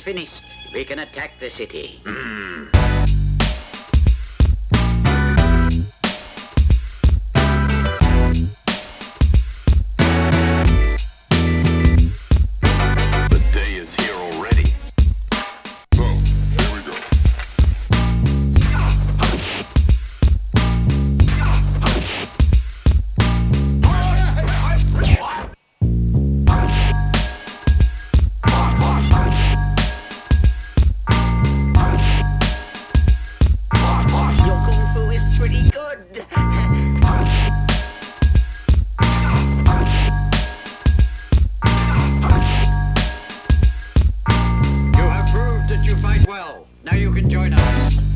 finished, we can attack the city. Hmm. Now you can join us.